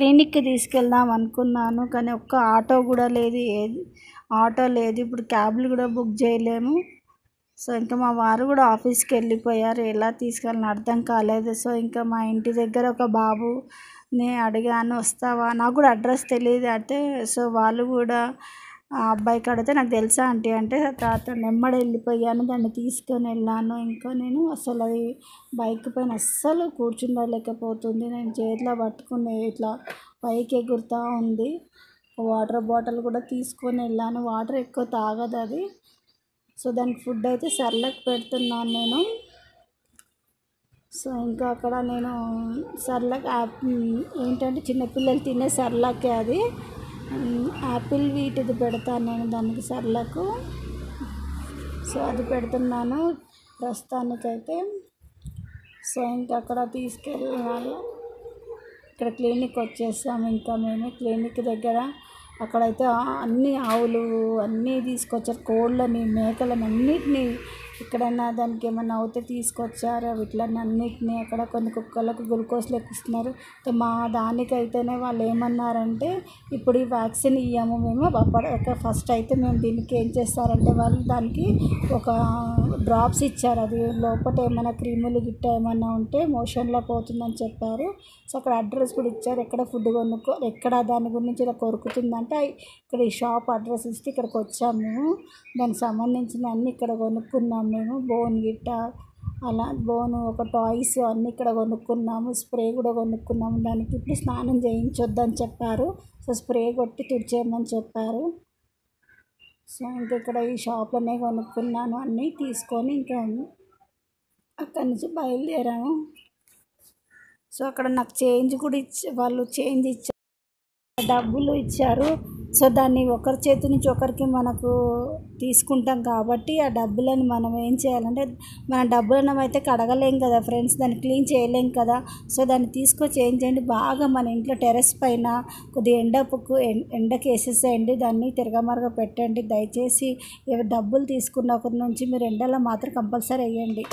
క్లినిక్కి తీసుకెళ్దాం అనుకున్నాను కానీ ఒక్క ఆటో కూడా లేదు ఏది ఆటో లేదు. ఇప్పుడు క్యాబ్లు కూడా బుక్ చేయలేము. సో ఇంకా మా వారు కూడా ఆఫీస్కి వెళ్ళిపోయారు. ఎలా తీసుకెళ్ళిన అర్థం కాలేదు. సో ఇంకా మా ఇంటి దగ్గర ఒక బాబు నేను అడిగాను వస్తావా? నాకు కూడా అడ్రస్ తెలియదు. అయితే సో వాళ్ళు కూడా ఆ అబ్బాయి కడితే నాకు తెలుసా ఆంటీ అంటే తాత నెమ్మడి వెళ్ళిపోయాను దాన్ని తీసుకొని వెళ్ళాను. ఇంకా నేను అసలు అది బైక్ పైన అస్సలు కూర్చుండలేకపోతుంది నేను చేతిలో పట్టుకుని ఇట్లా పైకి ఎగురుతూ ఉంది. వాటర్ బాటిల్ కూడా తీసుకొని వెళ్ళాను. వాటర్ ఎక్కువ తాగదు అది. సో దానికి ఫుడ్ అయితే సర్లకు పెడుతున్నాను నేను. సో ఇంకా అక్కడ నేను సర్లక్ ఏంటంటే చిన్నపిల్లలు తినే సర్లకే అది. యాపిల్ వీటిది పెడతాను నేను దానికి సర్లకు సో అది పెడుతున్నాను. ప్రస్తుతానికైతే సో ఇంకా అక్కడ తీసుకెళ్ళిన వాళ్ళు ఇక్కడ క్లినిక్ వచ్చేసాము ఇంకా మేము. క్లినిక్ దగ్గర అక్కడైతే అన్ని ఆవులు అన్నీ తీసుకొచ్చారు. కోళ్ళని మేకలని అన్నిటినీ ఎక్కడైనా దానికి ఏమైనా అవుతే తీసుకొచ్చారు. వీటిని అన్నిటినీ అక్కడ కొన్ని కుక్కలకు గ్లూకోజ్లు ఎక్కిస్తున్నారు మా దానికైతేనే వాళ్ళు ఏమన్నారంటే ఇప్పుడు ఈ వ్యాక్సిన్ ఇయ్యము మేము అప్పటి ఫస్ట్ అయితే మేము దీనికి ఏం చేస్తారంటే వాళ్ళు దానికి ఒక డ్రాప్స్ ఇచ్చారు. అది లోపల ఏమైనా క్రీములు గిట్ట ఏమైనా ఉంటే మోషన్లో పోతుందని చెప్పారు. సో అక్కడ అడ్రస్ కూడా ఇచ్చారు. ఎక్కడ ఫుడ్ కొనుక్కో ఎక్కడ దాని గురించి ఇలా కొరుకుతుందంటే ఇక్కడ ఈ షాప్ అడ్రస్ ఇస్తే ఇక్కడికి వచ్చాము. మేము దానికి సంబంధించిన అన్ని ఇక్కడ కొనుక్కున్నాము మేము. బోన్ గిట్ట అలా బోన్ ఒక టాయ్స్ అన్నీ ఇక్కడ కొనుక్కున్నాము. స్ప్రే కూడా కొనుక్కున్నాము. దానికి ఇప్పుడు స్నానం చేయించొద్దని చెప్పారు. సో స్ప్రే కొట్టి తుడిచేయమని చెప్పారు. సో ఇంకా ఇక్కడ ఈ షాప్లోనే కొనుక్కున్నాను అన్నీ తీసుకొని ఇంకా అక్కడి నుంచి బయలుదేరాము. సో అక్కడ నాకు చేంజ్ కూడా ఇచ్చి వాళ్ళు చేంజ్ ఇచ్చారు. డబ్బులు ఇచ్చారు. సో దాన్ని ఒకరి చేతి నుంచి ఒకరికి మనకు తీసుకుంటాం కాబట్టి ఆ డబ్బులను మనం ఏం చేయాలంటే మన డబ్బులను అయితే కడగలేం కదా ఫ్రెండ్స్ దాన్ని క్లీన్ చేయలేం కదా. సో దాన్ని తీసుకొచ్చి ఏం చేయండి బాగా మన ఇంట్లో టెర్రస్ పైన కొద్దిగా ఎండకు ఎండకి వేసేసేయండి దాన్ని తిరగమరగ పెట్టండి. దయచేసి డబ్బులు తీసుకున్న ఒకరి నుంచి మీరు ఎండలో మాత్రం కంపల్సరీ వేయండి.